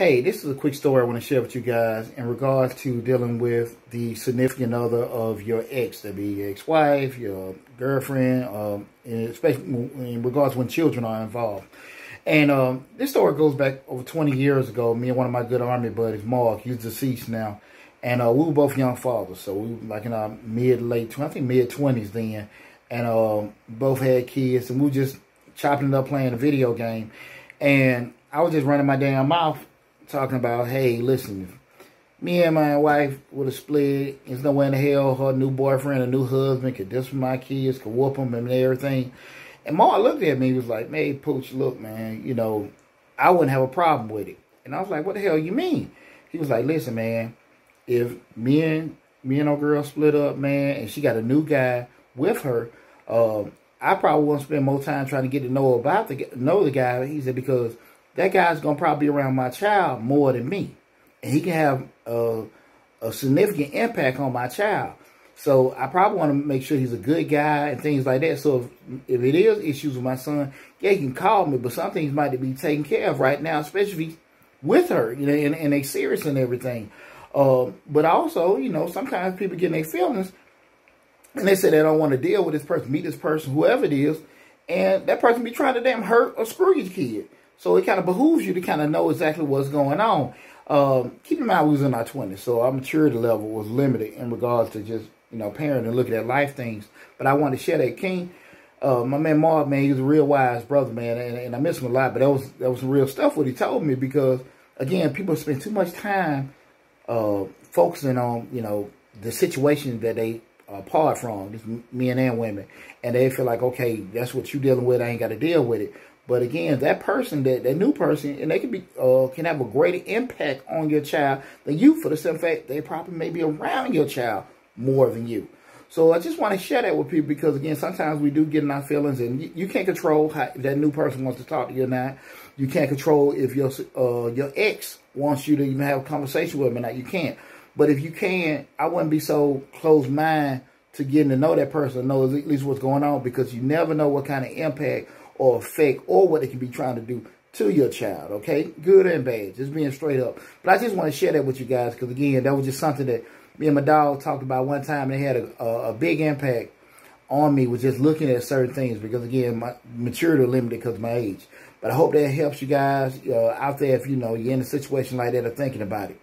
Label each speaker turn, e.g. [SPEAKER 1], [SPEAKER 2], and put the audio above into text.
[SPEAKER 1] Hey, this is a quick story I want to share with you guys in regards to dealing with the significant other of your ex, that be your ex-wife, your girlfriend, um, especially in regards when children are involved. And um, this story goes back over 20 years ago. Me and one of my good army buddies, Mark, he's deceased now. And uh, we were both young fathers. So we were like in our mid, late, I think mid 20s then. And um, both had kids. And we were just chopping it up playing a video game. And I was just running my damn mouth talking about, hey, listen, me and my wife would have split. There's no way in hell her new boyfriend or new husband could discipline my kids, could whoop them and everything. And Ma looked at me was like, hey, Pooch, look, man, you know, I wouldn't have a problem with it. And I was like, what the hell you mean? He was like, listen, man, if me and me and our girl split up, man, and she got a new guy with her, um, I probably won't spend more time trying to get to know about the know the guy. He said because that guy's gonna probably be around my child more than me, and he can have a, a significant impact on my child. So I probably want to make sure he's a good guy and things like that. So if, if it is issues with my son, yeah, he can call me, but some things might be taken care of right now, especially with her, you know, and, and they serious and everything. Uh, but also, you know, sometimes people get their feelings and they say they don't want to deal with this person, meet this person, whoever it is, and that person be trying to damn hurt or screw your kid. So it kind of behooves you to kind of know exactly what's going on. Um, keep in mind, we was in our 20s, so our maturity level was limited in regards to just, you know, parenting and looking at life things. But I wanted to share that. King, uh, my man Marv, man, he was a real wise brother, man, and, and I miss him a lot. But that was that was some real stuff what he told me because, again, people spend too much time uh, focusing on, you know, the situation that they apart from, men and women, and they feel like, okay, that's what you're dealing with. I ain't got to deal with it. But again, that person, that, that new person, and they can be uh, can have a greater impact on your child than you for the simple fact they probably may be around your child more than you. So I just want to share that with people because again, sometimes we do get in our feelings, and you, you can't control how that new person wants to talk to you or not. You can't control if your uh, your ex wants you to even have a conversation with them or not. You can't. But if you can, I wouldn't be so close mind to getting to know that person, know at least what's going on, because you never know what kind of impact or fake or what they can be trying to do to your child, okay? Good and bad, just being straight up. But I just want to share that with you guys because, again, that was just something that me and my dog talked about one time. And it had a, a, a big impact on me with just looking at certain things because, again, my maturity limited because of my age. But I hope that helps you guys uh, out there if, you know, you're in a situation like that or thinking about it.